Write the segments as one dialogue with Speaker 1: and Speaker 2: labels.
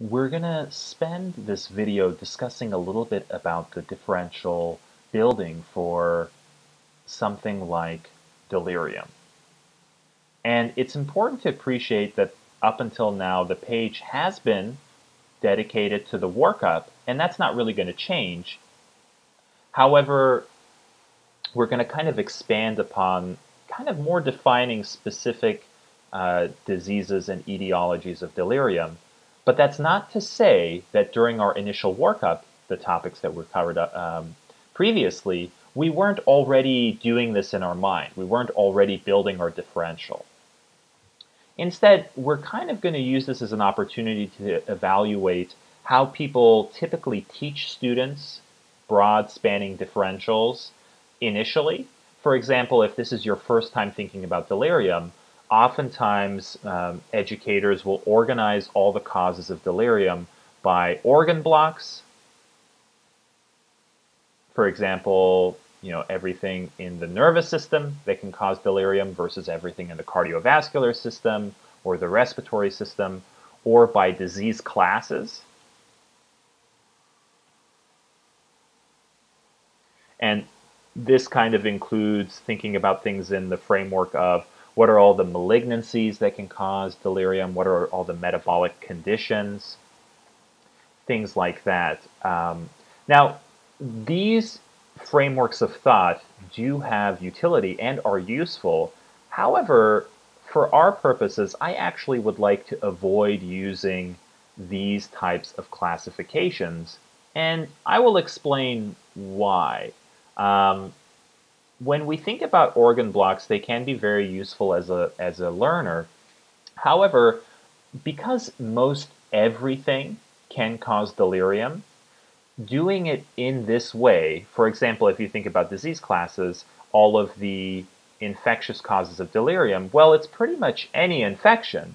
Speaker 1: We're going to spend this video discussing a little bit about the differential building for something like delirium. And it's important to appreciate that up until now, the page has been dedicated to the workup, and that's not really going to change. However, we're going to kind of expand upon kind of more defining specific uh, diseases and etiologies of delirium but that's not to say that during our initial workup, the topics that were covered um, previously, we weren't already doing this in our mind. We weren't already building our differential. Instead, we're kind of going to use this as an opportunity to evaluate how people typically teach students broad spanning differentials initially. For example, if this is your first time thinking about delirium, oftentimes um, educators will organize all the causes of delirium by organ blocks. For example, you know, everything in the nervous system that can cause delirium versus everything in the cardiovascular system or the respiratory system, or by disease classes. And this kind of includes thinking about things in the framework of what are all the malignancies that can cause delirium? What are all the metabolic conditions? Things like that. Um, now, these frameworks of thought do have utility and are useful. However, for our purposes, I actually would like to avoid using these types of classifications, and I will explain why. Um, when we think about organ blocks, they can be very useful as a, as a learner. However, because most everything can cause delirium, doing it in this way, for example, if you think about disease classes, all of the infectious causes of delirium, well, it's pretty much any infection,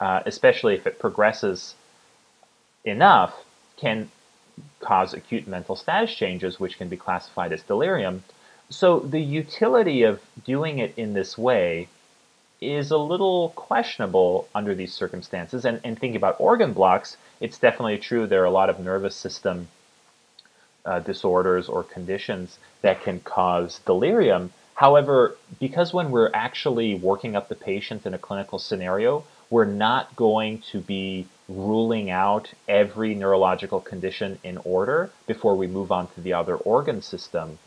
Speaker 1: uh, especially if it progresses enough, can cause acute mental status changes, which can be classified as delirium. So the utility of doing it in this way is a little questionable under these circumstances. And, and thinking about organ blocks, it's definitely true there are a lot of nervous system uh, disorders or conditions that can cause delirium. However, because when we're actually working up the patient in a clinical scenario, we're not going to be ruling out every neurological condition in order before we move on to the other organ system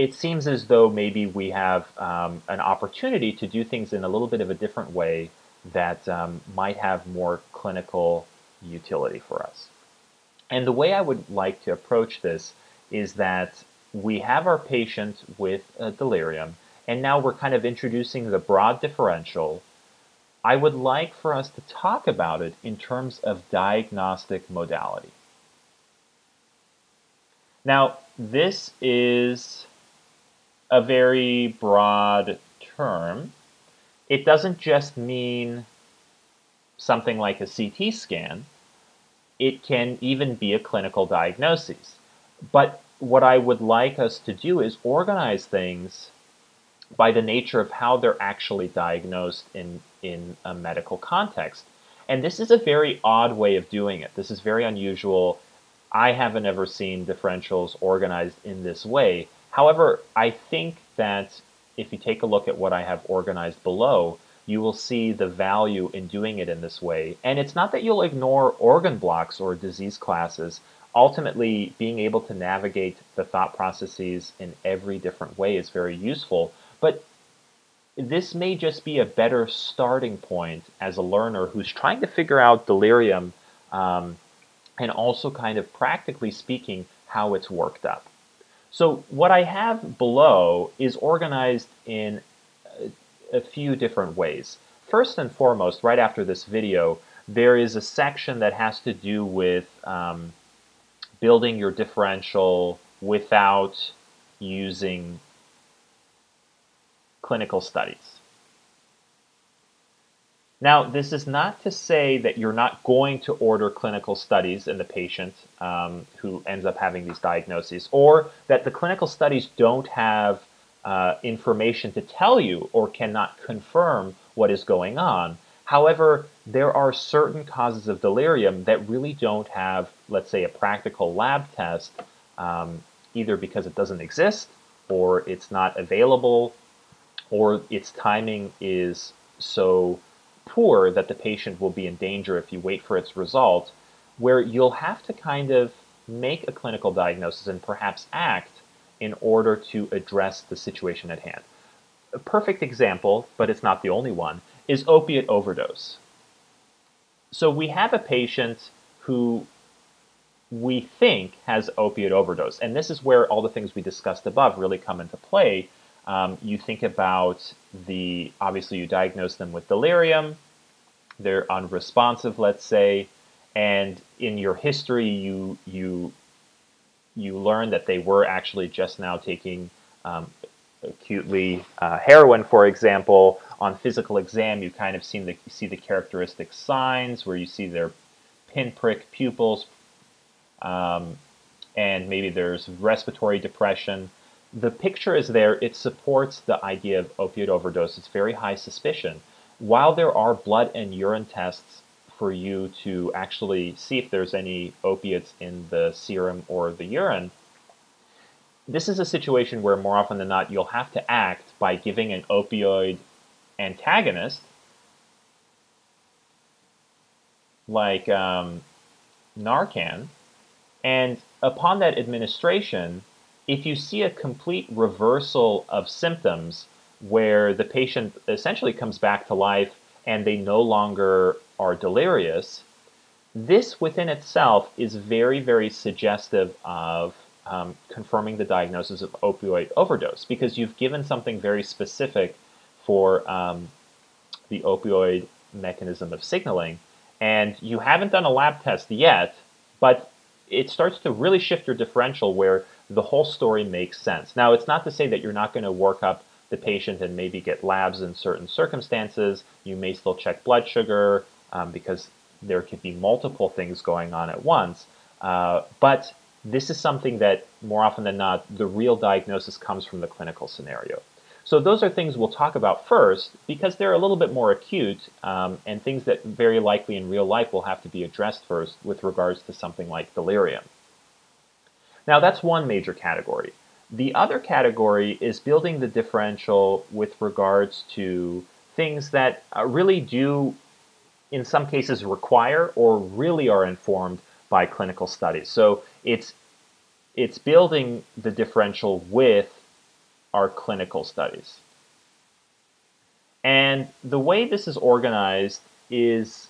Speaker 1: it seems as though maybe we have um, an opportunity to do things in a little bit of a different way that um, might have more clinical utility for us. And the way I would like to approach this is that we have our patient with delirium, and now we're kind of introducing the broad differential. I would like for us to talk about it in terms of diagnostic modality. Now, this is a very broad term. It doesn't just mean something like a CT scan. It can even be a clinical diagnosis. But what I would like us to do is organize things by the nature of how they're actually diagnosed in, in a medical context. And this is a very odd way of doing it. This is very unusual. I haven't ever seen differentials organized in this way. However, I think that if you take a look at what I have organized below, you will see the value in doing it in this way. And it's not that you'll ignore organ blocks or disease classes. Ultimately, being able to navigate the thought processes in every different way is very useful. But this may just be a better starting point as a learner who's trying to figure out delirium um, and also kind of practically speaking how it's worked up. So what I have below is organized in a few different ways. First and foremost, right after this video, there is a section that has to do with um, building your differential without using clinical studies. Now, this is not to say that you're not going to order clinical studies in the patient um, who ends up having these diagnoses, or that the clinical studies don't have uh, information to tell you or cannot confirm what is going on. However, there are certain causes of delirium that really don't have, let's say, a practical lab test, um, either because it doesn't exist, or it's not available, or its timing is so poor that the patient will be in danger if you wait for its result, where you'll have to kind of make a clinical diagnosis and perhaps act in order to address the situation at hand. A perfect example, but it's not the only one, is opiate overdose. So we have a patient who we think has opiate overdose, and this is where all the things we discussed above really come into play. Um, you think about the obviously you diagnose them with delirium, they're unresponsive, let's say, and in your history you you you learn that they were actually just now taking um, acutely uh, heroin, for example, on physical exam, you kind of see the, see the characteristic signs where you see their pinprick pupils, um, and maybe there's respiratory depression. The picture is there. It supports the idea of opioid overdose. It's very high suspicion. While there are blood and urine tests for you to actually see if there's any opiates in the serum or the urine, this is a situation where more often than not you'll have to act by giving an opioid antagonist like um, Narcan, and upon that administration, if you see a complete reversal of symptoms where the patient essentially comes back to life and they no longer are delirious, this within itself is very, very suggestive of um, confirming the diagnosis of opioid overdose because you've given something very specific for um, the opioid mechanism of signaling. And you haven't done a lab test yet, but it starts to really shift your differential where the whole story makes sense. Now, it's not to say that you're not going to work up the patient and maybe get labs in certain circumstances. You may still check blood sugar um, because there could be multiple things going on at once. Uh, but this is something that more often than not, the real diagnosis comes from the clinical scenario. So those are things we'll talk about first because they're a little bit more acute um, and things that very likely in real life will have to be addressed first with regards to something like delirium. Now that's one major category. The other category is building the differential with regards to things that uh, really do, in some cases, require or really are informed by clinical studies. So it's it's building the differential with our clinical studies. And the way this is organized is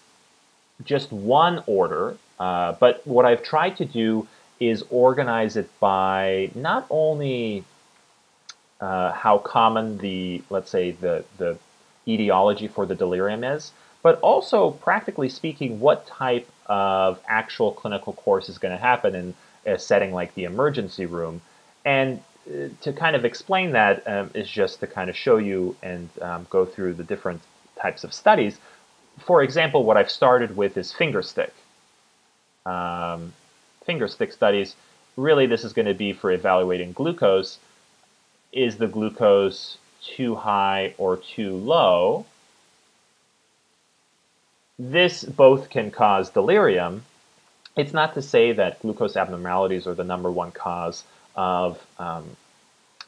Speaker 1: just one order, uh, but what I've tried to do is organize it by not only uh, how common the, let's say, the, the etiology for the delirium is, but also, practically speaking, what type of actual clinical course is going to happen in a setting like the emergency room. And uh, to kind of explain that um, is just to kind of show you and um, go through the different types of studies. For example, what I've started with is finger stick. Um, finger stick studies, really this is going to be for evaluating glucose. Is the glucose too high or too low? This both can cause delirium. It's not to say that glucose abnormalities are the number one cause of, um,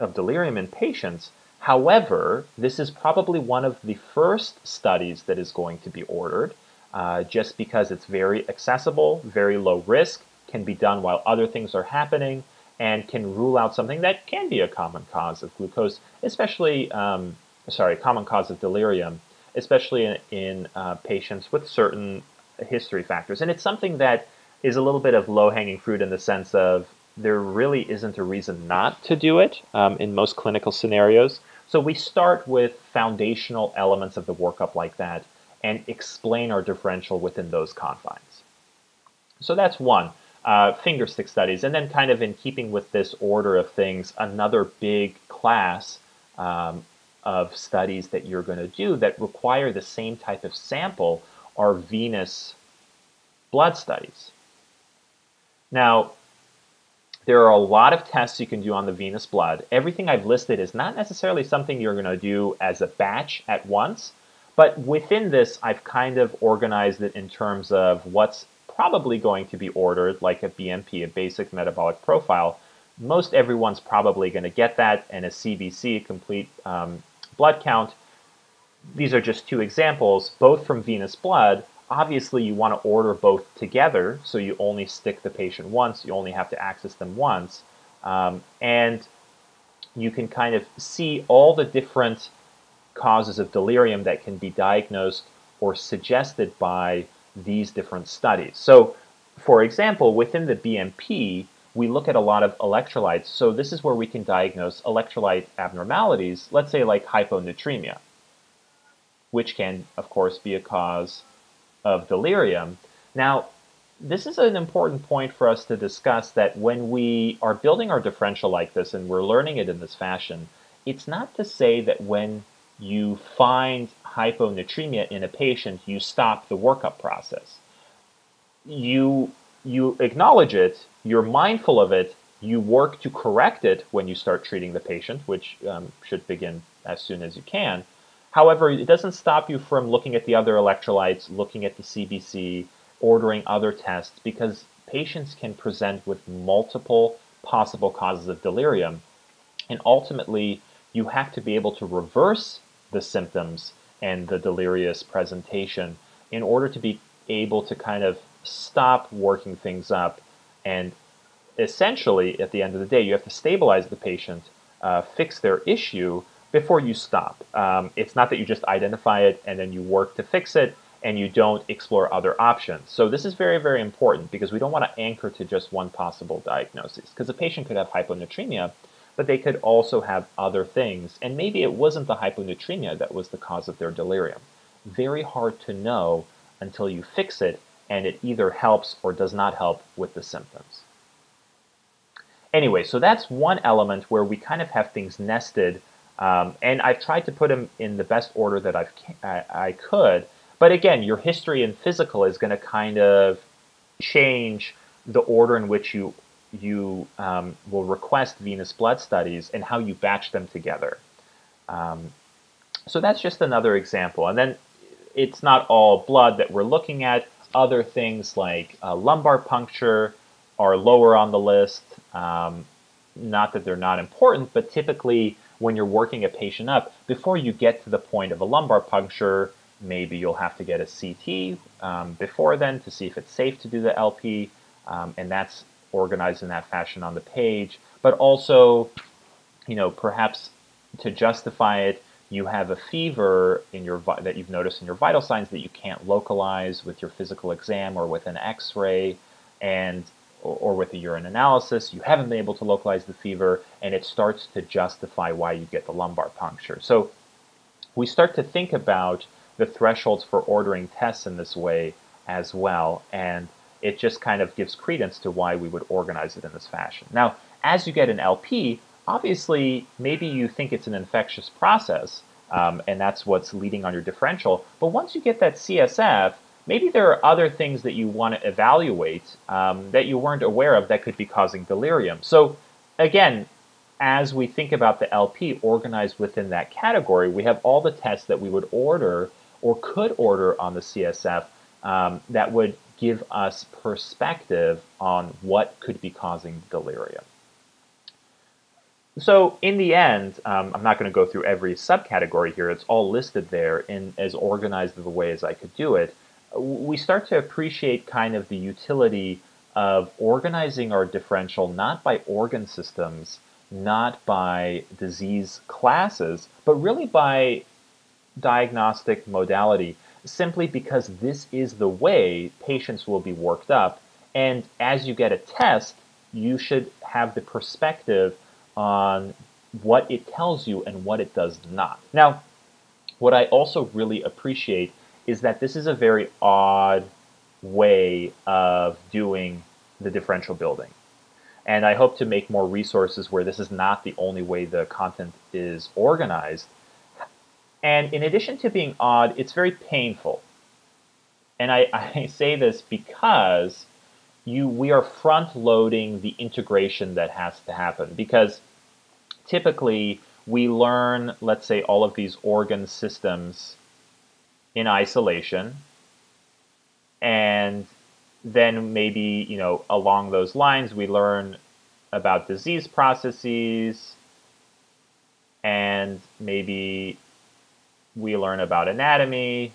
Speaker 1: of delirium in patients. However, this is probably one of the first studies that is going to be ordered uh, just because it's very accessible, very low risk, can be done while other things are happening, and can rule out something that can be a common cause of glucose, especially, um, sorry, common cause of delirium, especially in, in uh, patients with certain history factors. And it's something that is a little bit of low hanging fruit in the sense of there really isn't a reason not to do it um, in most clinical scenarios. So we start with foundational elements of the workup like that and explain our differential within those confines. So that's one, uh, finger stick studies. And then kind of in keeping with this order of things, another big class um, of studies that you're going to do that require the same type of sample are venous blood studies. Now, there are a lot of tests you can do on the venous blood. Everything I've listed is not necessarily something you're going to do as a batch at once, But within this, I've kind of organized it in terms of what's probably going to be ordered, like a BMP, a basic metabolic profile. Most everyone's probably going to get that, and a CBC, a complete um, blood count. These are just two examples, both from venous blood. Obviously, you want to order both together, so you only stick the patient once, you only have to access them once. Um, and you can kind of see all the different causes of delirium that can be diagnosed or suggested by these different studies. So, for example, within the BMP, we look at a lot of electrolytes. So, this is where we can diagnose electrolyte abnormalities, let's say like hyponatremia, which can, of course, be a cause of delirium. Now, this is an important point for us to discuss that when we are building our differential like this and we're learning it in this fashion, it's not to say that when you find hyponatremia in a patient, you stop the workup process. You you acknowledge it, you're mindful of it, you work to correct it when you start treating the patient, which um, should begin as soon as you can. However, it doesn't stop you from looking at the other electrolytes, looking at the CBC, ordering other tests, because patients can present with multiple possible causes of delirium. And ultimately, you have to be able to reverse the symptoms and the delirious presentation in order to be able to kind of stop working things up. And essentially at the end of the day you have to stabilize the patient uh, fix their issue before you stop. Um, it's not that you just identify it and then you work to fix it and you don't explore other options. So this is very very important because we don't want to anchor to just one possible diagnosis. Because a patient could have hyponatremia but they could also have other things. And maybe it wasn't the hyponatremia that was the cause of their delirium. Very hard to know until you fix it, and it either helps or does not help with the symptoms. Anyway, so that's one element where we kind of have things nested, um, and I've tried to put them in the best order that I've, I, I could. But again, your history and physical is going to kind of change the order in which you you um, will request venous blood studies and how you batch them together. Um, so that's just another example. And then it's not all blood that we're looking at. Other things like uh, lumbar puncture are lower on the list. Um, not that they're not important, but typically when you're working a patient up, before you get to the point of a lumbar puncture, maybe you'll have to get a CT um, before then to see if it's safe to do the LP. Um, and that's organized in that fashion on the page, but also, you know, perhaps to justify it, you have a fever in your that you've noticed in your vital signs that you can't localize with your physical exam or with an X-ray, and or, or with a urine analysis. You haven't been able to localize the fever, and it starts to justify why you get the lumbar puncture. So we start to think about the thresholds for ordering tests in this way as well, and it just kind of gives credence to why we would organize it in this fashion. Now, as you get an LP, obviously, maybe you think it's an infectious process, um, and that's what's leading on your differential. But once you get that CSF, maybe there are other things that you want to evaluate um, that you weren't aware of that could be causing delirium. So, again, as we think about the LP organized within that category, we have all the tests that we would order or could order on the CSF um, that would give us perspective on what could be causing delirium. So in the end, um, I'm not going to go through every subcategory here. It's all listed there in as organized of a way as I could do it. We start to appreciate kind of the utility of organizing our differential not by organ systems, not by disease classes, but really by diagnostic modality simply because this is the way patients will be worked up. And as you get a test, you should have the perspective on what it tells you and what it does not. Now, what I also really appreciate is that this is a very odd way of doing the differential building. And I hope to make more resources where this is not the only way the content is organized, and in addition to being odd, it's very painful. And I, I say this because you we are front loading the integration that has to happen. Because typically we learn, let's say, all of these organ systems in isolation. And then maybe you know along those lines we learn about disease processes. And maybe we learn about anatomy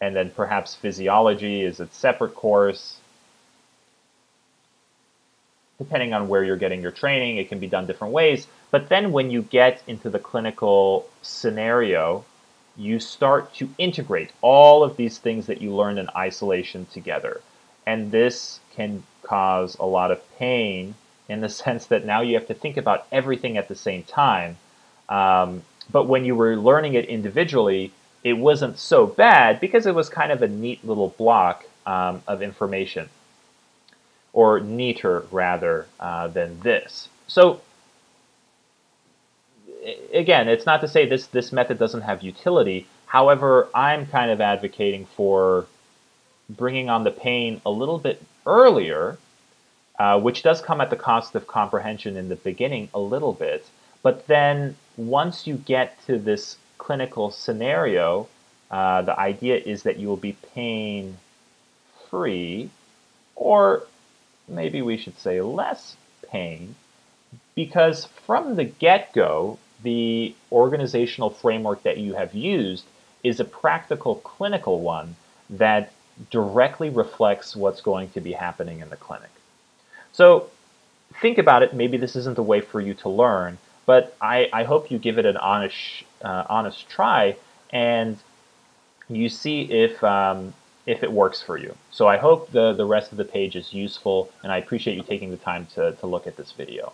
Speaker 1: and then perhaps physiology is a separate course depending on where you're getting your training it can be done different ways but then when you get into the clinical scenario you start to integrate all of these things that you learned in isolation together. And this can cause a lot of pain in the sense that now you have to think about everything at the same time. Um, but when you were learning it individually, it wasn't so bad because it was kind of a neat little block um, of information, or neater rather uh, than this. So again, it's not to say this this method doesn't have utility. However, I'm kind of advocating for bringing on the pain a little bit earlier, uh, which does come at the cost of comprehension in the beginning a little bit. But then once you get to this clinical scenario, uh, the idea is that you will be pain free, or maybe we should say less pain, because from the get go, the organizational framework that you have used is a practical clinical one that directly reflects what's going to be happening in the clinic. So think about it. Maybe this isn't the way for you to learn, but I, I hope you give it an honest, uh, honest try and you see if, um, if it works for you. So I hope the, the rest of the page is useful, and I appreciate you taking the time to, to look at this video.